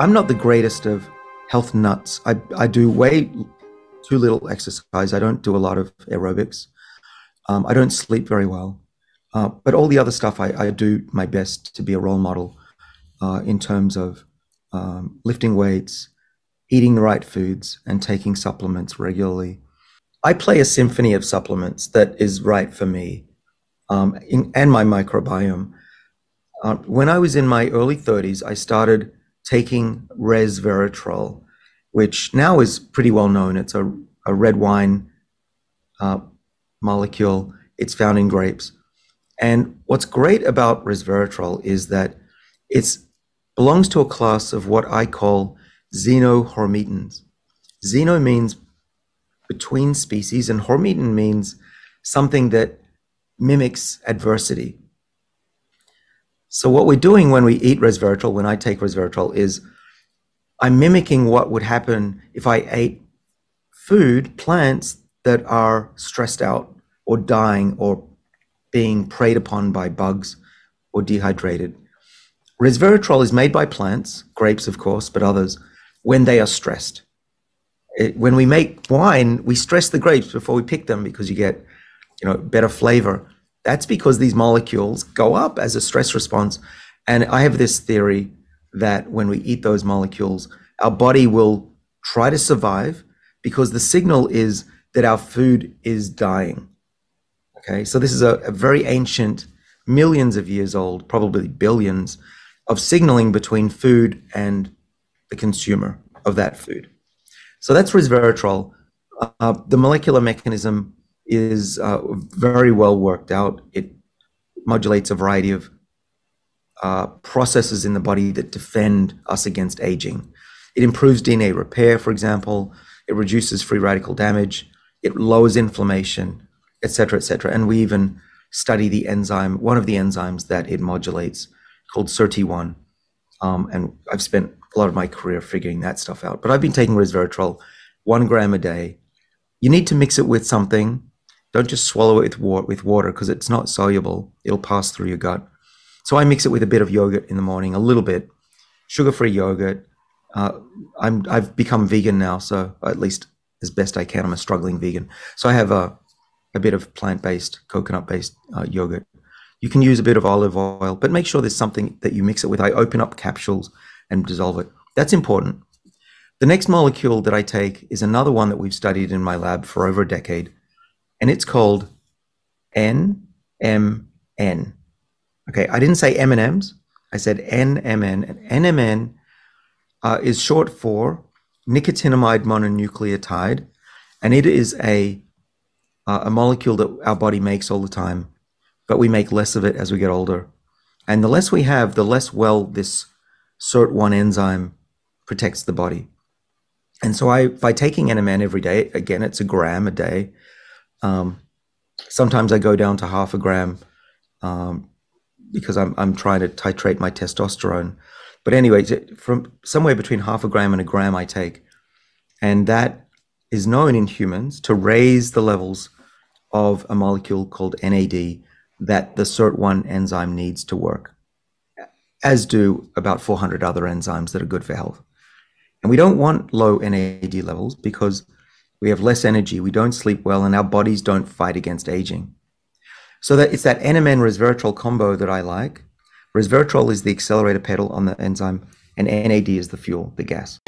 I'm not the greatest of health nuts. I, I do way too little exercise. I don't do a lot of aerobics. Um, I don't sleep very well. Uh, but all the other stuff, I, I, do my best to be a role model uh, in terms of um, lifting weights, eating the right foods, and taking supplements regularly. I play a symphony of supplements that is right for me um, in, and my microbiome. Uh, when I was in my early 30s, I started taking resveratrol, which now is pretty well known. It's a, a red wine uh, molecule. It's found in grapes. And what's great about resveratrol is that it belongs to a class of what I call xenohormetins. Xeno means between species, and hormetin means something that mimics adversity. So what we're doing when we eat resveratrol, when I take resveratrol, is I'm mimicking what would happen if I ate food, plants that are stressed out or dying or being preyed upon by bugs or dehydrated. Resveratrol is made by plants, grapes, of course, but others, when they are stressed. It, when we make wine, we stress the grapes before we pick them because you get, you know, better flavor. That's because these molecules go up as a stress response. And I have this theory that when we eat those molecules, our body will try to survive because the signal is that our food is dying. Okay, so this is a, a very ancient, millions of years old, probably billions, of signaling between food and the consumer of that food. So that's resveratrol. Uh, the molecular mechanism is uh, very well worked out. It modulates a variety of uh, processes in the body that defend us against aging. It improves DNA repair, for example. It reduces free radical damage. It lowers inflammation, etc., etc. And we even study the enzyme, one of the enzymes that it modulates, called SIRT1. Um, and I've spent a lot of my career figuring that stuff out. But I've been taking resveratrol one gram a day. You need to mix it with something. Don't just swallow it with water because it's not soluble. It'll pass through your gut. So I mix it with a bit of yogurt in the morning, a little bit, sugar-free yogurt. Uh, I'm I've become vegan now, so at least as best I can, I'm a struggling vegan. So I have a a bit of plant-based, coconut-based uh, yogurt. You can use a bit of olive oil, but make sure there's something that you mix it with. I open up capsules and dissolve it. That's important. The next molecule that I take is another one that we've studied in my lab for over a decade, and it's called NMN. Okay, I didn't say M&Ms. I said NMN. And NMN uh, is short for nicotinamide mononucleotide, and it is a uh, a molecule that our body makes all the time, but we make less of it as we get older. And the less we have, the less well this SIRT1 enzyme protects the body. And so I, by taking NMN every day, again, it's a gram a day. Um, sometimes I go down to half a gram um, because I'm, I'm trying to titrate my testosterone. But anyway, from somewhere between half a gram and a gram I take. And that is known in humans to raise the levels of a molecule called NAD that the SIRT1 enzyme needs to work as do about 400 other enzymes that are good for health. And we don't want low NAD levels because we have less energy, we don't sleep well, and our bodies don't fight against aging. So that it's that NMN resveratrol combo that I like. Resveratrol is the accelerator pedal on the enzyme, and NAD is the fuel, the gas.